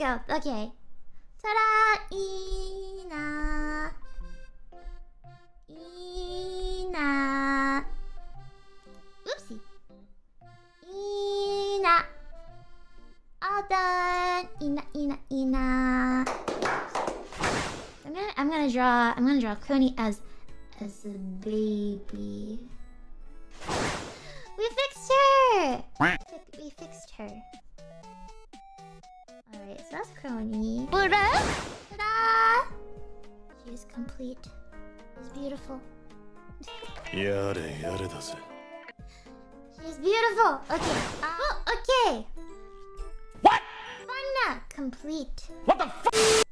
go. Okay. Ta-da! Ina. Ina. Oopsie. Ina. All done. Ina, Ina, Ina. I'm gonna, I'm gonna draw, I'm gonna draw Kronii as, as a baby. We fixed her. We fixed her crony. Ta-da! She is complete. She's beautiful. Yare, yare does She's beautiful. Okay. Uh, oh, okay. What? Fauna. complete. What the fuck?